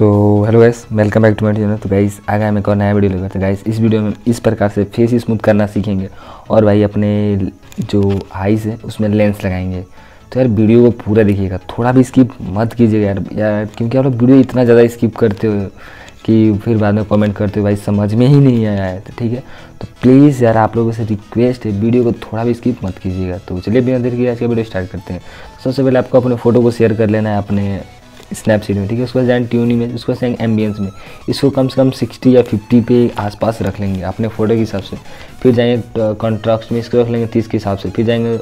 So hello guys welcome back to my channel तो guys आ गया मैं एक और नया वीडियो लेकर तो गाइस इस वीडियो में इस प्रकार से फेस स्मूथ करना सीखेंगे। और भाई अपने जो आईज है, उसमें लेंस लगाएँगे। तो यार वीडियो को पूरा देखिएगा। थोड़ा भी स्किप मत कीजिएगा यार। यार, क्योंकि आप लोग वीडियो इतना ज़्यादा स्किप करते हो कि फिर बाद में कमेंट करते हो, भाई समझ में ही नहीं आया है। तो ठीक है? तो प्लीज़ यार, आप लोगों से रिक्वेस्ट है वीडियो को थोड़ा भी स्किप मत कीजिएगा। तो चलिए बिना देर के आज का वीडियो स्टार्ट करते हैं। सबसे पहले आपको अपने फ़ोटो को शेयर कर लेना है, अपने स्नैपसीड में, ठीक है? उसके बाद जाएँगे ट्यूनी में, उसके बाद जाएँगे एम्बियंस में। इसको कम से कम 60 या 50 पे आसपास रख लेंगे, अपने फ़ोटो के हिसाब से। फिर जाएँगे कॉन्ट्रास्ट में इसको रख लेंगे 30 के हिसाब से। फिर जाएँगे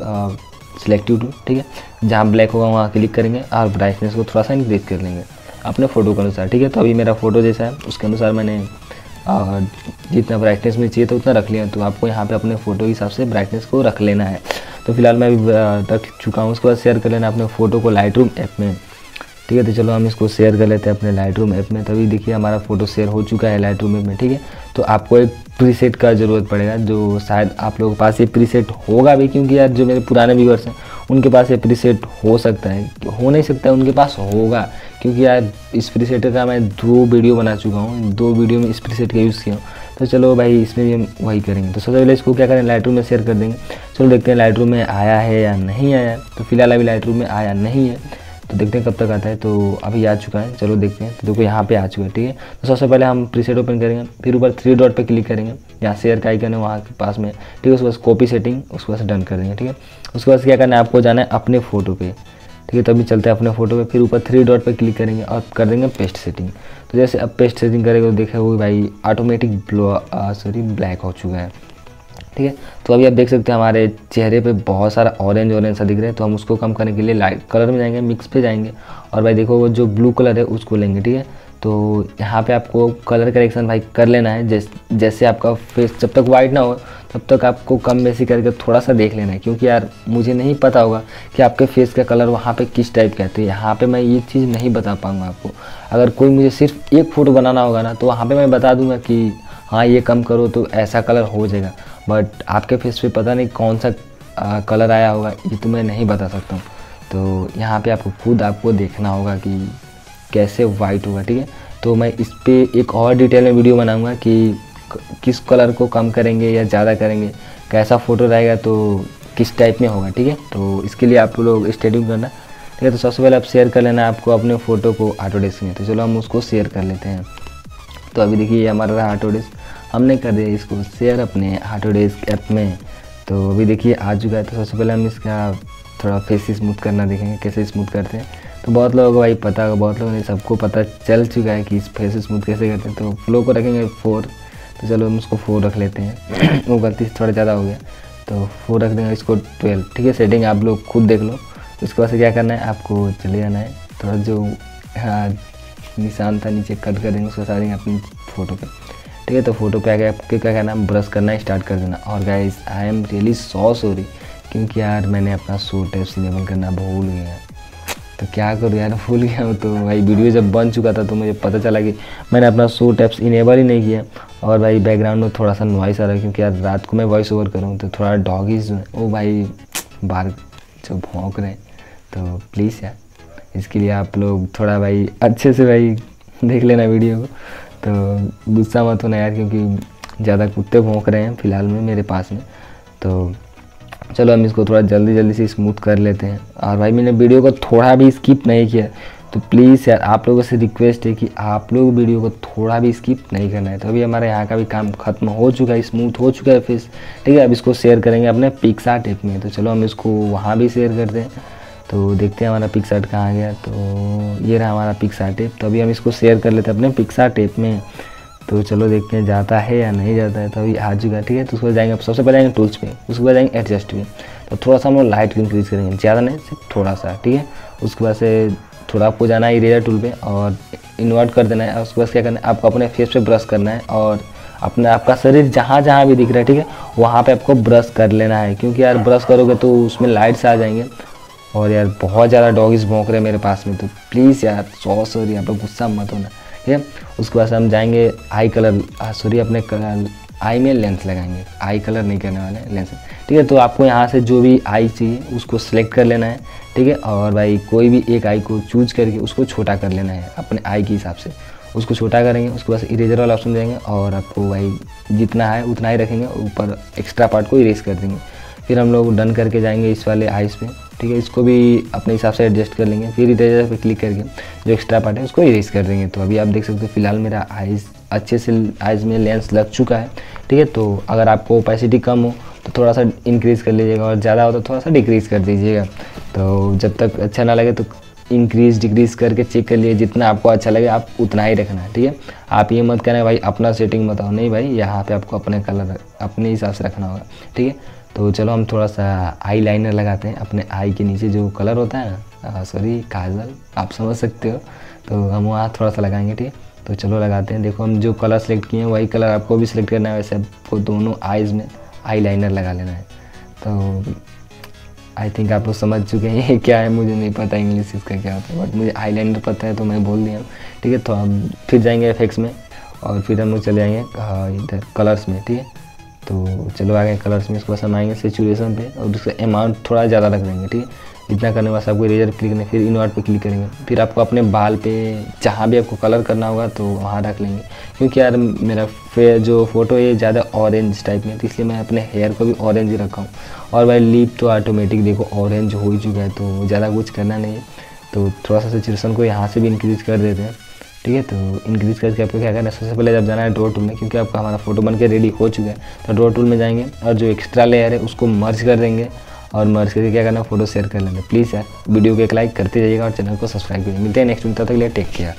सिलेक्टिव टू ठीक है? जहाँ ब्लैक होगा, वहाँ क्लिक करेंगे और ब्राइटनेस को थोड़ा सा इंक्रीज कर लेंगे, अपने फ़ोटो के अनुसार, ठीक है? तो अभी मेरा फ़ोटो जैसा है, उसके अनुसार मैंने जितना ब्राइटनेस में चाहिए था उतना रख लिया। तो आपको यहाँ पे अपने फ़ोटो के हिसाब से ब्राइटनेस को रख लेना है। तो फ़िलहाल मैं अभी रख चुका हूँ, उसके बाद शेयर कर लेना अपने फ़ोटो को लाइट रूम ऐप में। ठीक है तो चलो हम इसको शेयर कर लेते हैं अपने लाइट रूम ऐप में। तभी देखिए हमारा फ़ोटो शेयर हो चुका है लाइट रूम ऐप में, ठीक है? तो आपको एक प्रीसेट का ज़रूरत पड़ेगा, जो शायद आप लोगों के पास ये प्रीसेट होगा भी, क्योंकि यार जो मेरे पुराने व्यूवर्स हैं, उनके पास ये प्रीसेट हो सकता है। हो नहीं सकता है उनके पास होगा, क्योंकि यार इस प्रीसेट का मैं दो वीडियो बना चुका हूँ, दो वीडियो में इस प्रीसेट का यूज़ किया हूँ। तो चलो भाई, इसमें भी हम वही करेंगे। तो सबसे पहले इसको क्या करें लाइट में शेयर कर देंगे। चलो देखते हैं लाइट में आया है या नहीं आया। तो फ़िलहाल अभी लाइट में आया नहीं है। तो देखते हैं कब तक आता है। तो अभी आ चुका है। चलो देखते हैं। तो देखो यहाँ पे आ चुका है, ठीक है? तो सबसे पहले हम प्रीसेट ओपन करेंगे। फिर ऊपर थ्री डॉट पे क्लिक करेंगे। यहाँ शेयर का आइकन है वहाँ के पास में। ठीक है, उसके बाद कॉपी सेटिंग उसके बाद डन कर देंगे, ठीक है? उसके बाद क्या करना है, आपको जाना है अपने फ़ोटो पे। ठीक है, तभी चलते हैं अपने फ़ोटो पे। फिर ऊपर थ्री डॉट पे क्लिक करेंगे और कर देंगे पेस्ट सेटिंग तो जैसे अब पेस्ट सेटिंग करेंगे तो देखा वो भाई ऑटोमेटिक सॉरी ब्लैक हो चुका है। ठीक है? तो अभी आप देख सकते हैं हमारे चेहरे पे बहुत सारा ऑरेंज ऑरेंज सा दिख रहा है तो हम उसको कम करने के लिए लाइट कलर में जाएँगे मिक्स पे जाएँगे। और भाई देखो वो जो ब्लू कलर है उसको लेंगे ठीक है? तो यहाँ पे आपको कलर करेक्शन भाई कर लेना है जैस, जैसे आपका फेस जब तक वाइट ना हो तब तक आपको कम बेसी करके थोड़ा सा देख लेना है। क्योंकि यार मुझे नहीं पता होगा कि आपके फेस का कलर वहाँ पे किस टाइप का है। तो यहाँ पे मैं ये चीज़ नहीं बता पाऊँगा आपको। अगर कोई मुझे सिर्फ़ एक फ़ोटो बनाना होगा ना तो वहाँ पर मैं बता दूँगा कि हाँ ये कम करो तो ऐसा कलर हो जाएगा। बट आपके फेस पे पता नहीं कौन सा आ, कलर आया होगा ये तो मैं नहीं बता सकता हूँ। तो यहाँ पे आपको खुद आपको देखना होगा कि कैसे वाइट होगा ठीक है? तो मैं इस पर एक और डिटेल में वीडियो बनाऊँगा कि किस कलर को कम करेंगे या ज़्यादा करेंगे कैसा फ़ोटो रहेगा तो किस टाइप में होगा ठीक है? तो इसके लिए आप लोग स्टेडियम करना ठीक है? तो सबसे पहले आप शेयर कर लेना आपको अपने फ़ोटो को ऑटो डेस्क में। तो चलो हम उसको शेयर कर लेते हैं। तो अभी देखिए ये हमारा रहा ऑटो डेस्क हमने कर दिया इसको शेयर अपने ऑटो डेस्क ऐप में। तो अभी देखिए, आ चुका है। तो सबसे पहले हम इसका थोड़ा फेस स्मूथ करना देखेंगे, कैसे स्मूथ करते हैं। तो बहुत लोगों को भाई पता होगा बहुत लोगों ने सबको पता चल चुका है कि इस फेस स्मूथ कैसे करते हैं। तो फ्लो को रखेंगे फोर तो चलो हम उसको फोर रख लेते हैं। वो गलती से थोड़ा ज़्यादा हो गया। तो फोर रख देंगे इसको ट्वेल्व ठीक है सेटिंग आप लोग खुद देख लो। उसके बाद से क्या करना है, आपको चले जाना है। थोड़ा जो हाँ निशान था नीचे कट कर देंगे, उसको सारेंगे अपनी फ़ोटो पे। ठीक है तो फ़ोटो पे आगे आपके क्या करना ब्रश करना स्टार्ट कर देना। और guys I am really so sorry क्योंकि यार मैंने अपना शो टैप्स इनेबल करना भूल गया। तो क्या करूँ यार, भूल गया हूँ तो भाई वीडियो जब बन चुका था तो मुझे पता चला कि मैंने अपना शो टैप्स इनेबल ही नहीं किया। और भाई बैकग्राउंड में थोड़ा सा नॉइस आ रहा है क्योंकि यार रात को मैं वॉइस ओवर करूँ तो थोड़ा डॉगीज वो भाई, बाहर जो भोंक रहे हैं। तो प्लीज़ यार, इसके लिए आप लोग थोड़ा भाई अच्छे से भाई देख लेना वीडियो को। तो गुस्सा मत होना यार, क्योंकि ज़्यादा कुत्ते भोंक रहे हैं फ़िलहाल में मेरे पास में। तो चलो हम इसको थोड़ा जल्दी जल्दी से स्मूथ कर लेते हैं। और भाई, मैंने वीडियो को थोड़ा भी स्किप नहीं किया। तो प्लीज़ यार, आप लोगों से रिक्वेस्ट है कि आप लोग वीडियो को थोड़ा भी स्किप नहीं करना है। तो अभी हमारे यहाँ का भी काम खत्म हो चुका है स्मूथ हो चुका है फेस ठीक है, अब इसको शेयर करेंगे अपने पिक्सा टेप में। तो चलो हम इसको वहाँ भी शेयर करते हैं। तो देखते हैं हमारा पिक्सा कहाँ गया। तो ये रहा हमारा पिक्सा टेप तो अभी हम इसको शेयर कर लेते हैं अपने पिक्सा टेप में। तो चलो देखते हैं जाता है या नहीं जाता है। तो अभी आ चुका ठीक है? तो उसके बाद जाएँगे सबसे पहले जाएँगे टूल्स पे। उसके बाद जाएँगे एडजस्ट पे तो थोड़ा सा हम लोग लाइट को इंक्रीज़ करेंगे। ज़्यादा नहीं, सिर्फ़ थोड़ा सा, ठीक है? उसके बाद से थोड़ा आपको जाना है इरेजर टूल पे और इन्वर्ट कर देना है। उसके बाद क्या करना है? आपको अपने फेस पे ब्रश करना है और अपने आपका शरीर जहाँ जहाँ भी दिख रहा है, ठीक है? वहाँ पे आपको ब्रश कर लेना है। क्योंकि यार ब्रश करोगे तो उसमें लाइट्स आ जाएँगे। और यार बहुत ज़्यादा डॉगिस भोंक रहे मेरे पास में तो प्लीज़ यार, सौ सॉरी यहाँ पर गुस्सा मत होना, ठीक है? उसके बाद हम जाएँगे आई कलर सॉरी अपने कलर आई में लेंस लगाएँगे, आई कलर नहीं करने वाले, लेंस, ठीक है? तो आपको यहाँ से जो भी आई चाहिए, उसको सेलेक्ट कर लेना है, ठीक है? और भाई कोई भी एक आई को चूज़ करके उसको छोटा कर लेना है, अपने आई के हिसाब से। उसको छोटा करेंगे, उसके बाद इरेजर वाला ऑप्शन देंगे, और आपको भाई जितना है, उतना ही रखेंगे, ऊपर एक्स्ट्रा पार्ट को इरेज कर देंगे। फिर हम लोग डन करके जाएँगे इस वाले आइस पे। ठीक है, इसको भी अपने हिसाब से एडजस्ट कर लेंगे, फिर इरेजर पे क्लिक करके जो एक्स्ट्रा पार्ट है उसको इरेज कर देंगे। तो अभी आप देख सकते हो, फ़िलहाल मेरा आइज़ अच्छे से आइज़ में लेंस लग चुका है, ठीक है तो अगर आपको ओपेसिटी कम हो तो थोड़ा सा इंक्रीज़ कर लीजिएगा, और ज़्यादा हो तो थोड़ा सा डिक्रीज़ कर दीजिएगा। तो जब तक अच्छा ना लगे तो इंक्रीज डिक्रीज करके चेक कर लिए जितना आपको अच्छा लगे, आप उतना ही रखना है, ठीक है। आप ये मत करें, भाई, अपना सेटिंग बताओ। नहीं भाई, यहाँ पे आपको अपने कलर अपने हिसाब से रखना होगा, ठीक है। तो चलो हम थोड़ा सा आई लाइनर लगाते हैं। अपने आई के नीचे जो कलर होता है ना सॉरी काजल, आप समझ सकते हो। तो हम वहाँ थोड़ा सा लगाएँगे, ठीक तो चलो लगाते हैं। देखो, हम जो कलर सेलेक्ट किए हैं, वही कलर आपको भी सिलेक्ट करना है। वैसे आपको दोनों आइज़ में आई लाइनर लगा लेना है। तो आई थिंक आप लोग समझ चुके हैं क्या है, मुझे नहीं पता इंग्लिश इसका क्या होता है। बट मुझे आई लाइनर पता है तो मैं बोल दिया। ठीक है तो हम फिर जाएँगे एफेक्ट्स में और फिर हम लोग चले जाएँगे इधर कलर्स में, ठीक है? तो चलो आगे कलर्स में, इसको हम आएँगे सेचुरेशन पे और उसका अमाउंट थोड़ा ज़्यादा रख देंगे, ठीक है? इतना करने बाद आपको इरेजर क्लिक करें फिर इनवर्ट पे क्लिक करेंगे। फिर आपको अपने बाल पे, जहाँ भी आपको कलर करना होगा तो वहाँ रख लेंगे। क्योंकि यार मेरा फे जो फ़ोटो ये ज़्यादा ऑरेंज टाइप में तो इसलिए मैं अपने हेयर को भी ऑरेंज ही रखा हूँ। और भाई लिप तो ऑटोमेटिक देखो ऑरेंज हो ही चुका है तो ज़्यादा कुछ करना नहीं है। तो थोड़ा सा सिचुएसन को यहाँ से भी इंक्रीज़ कर देते हैं। ठीक है तो इंक्रीज़ करके आपको क्या करना है? सबसे पहले जब जाना है ड्रॉ टूल में, क्योंकि आपका हमारा फ़ोटो बन के रेडी हो चुका है तो ड्रॉ टूल में जाएँगे और जो एक्स्ट्रा लेयर है, उसको मर्ज कर देंगे और मर्ज करके क्या करना फ़ोटो शेयर कर लेंगे प्लीज़ यार वीडियो को एक लाइक करते जाइएगा और चैनल को सब्सक्राइब करिए। मिलते हैं नेक्स्ट वीडियो तक लिए टेक केयर